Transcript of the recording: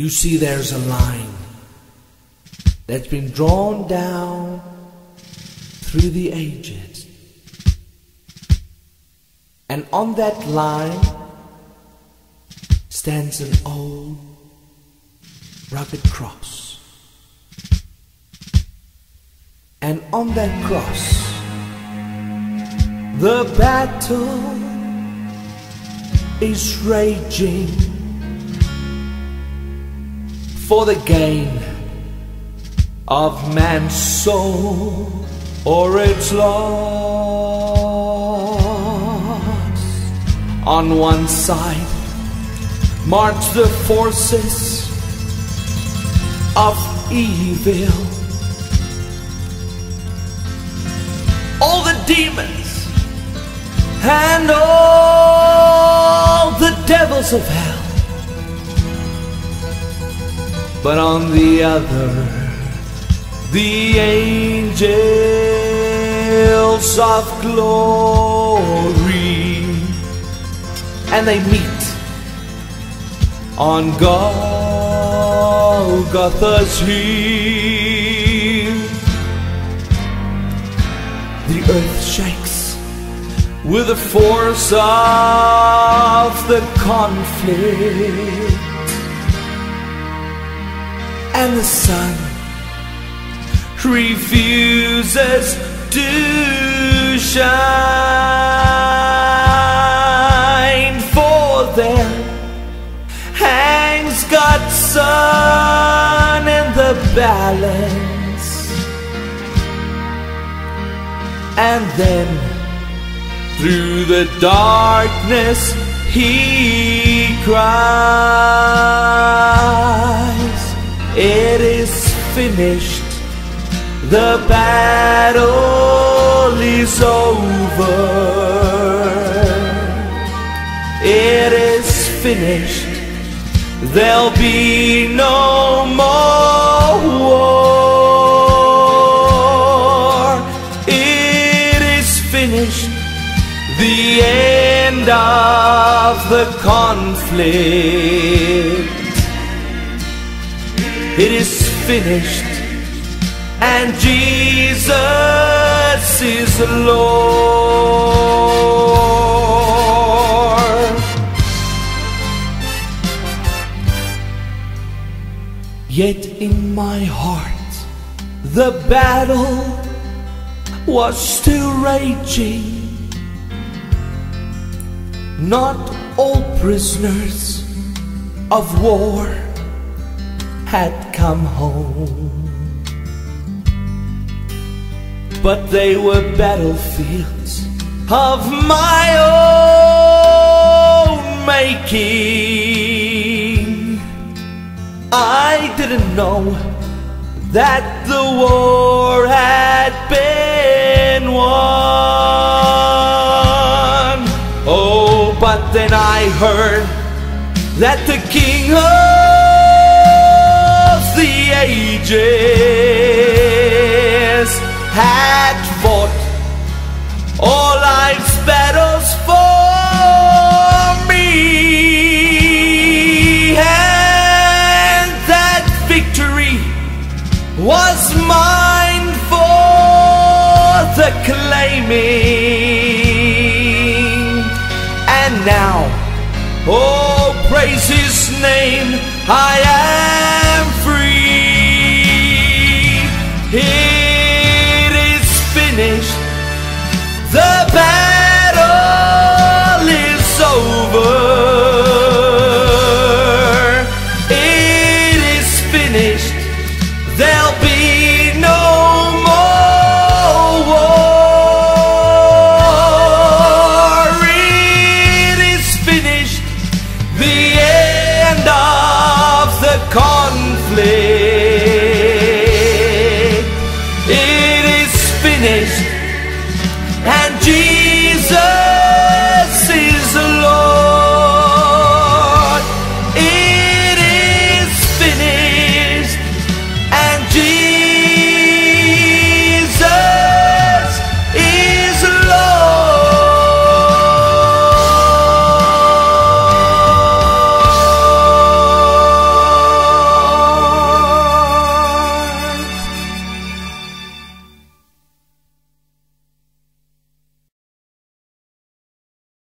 You see, there's a line that's been drawn down through the ages. And on that line stands an old rugged cross. And on that cross, the battle is raging for the gain of man's soul or its loss. On one side march the forces of evil. All the demons and all the devils of hell. But on the other, the angels of glory, and they meet on Golgotha's hill. The earth shakes with the force of the conflict and the sun refuses to shine. For there hangs God's son in the balance. And then through the darkness he cries finished. The battle is over. It is finished. There'll be no more war. It is finished. The end of the conflict. It is finished, and Jesus is Lord. Yet in my heart, the battle was still raging. Not all prisoners of war had come home. But they were battlefields of my own making. I didn't know that the war had been won. Oh, but then I heard that the King ages had fought all life's battles for me, and that victory was mine for the claiming. And now, oh, praise His name, I am flame.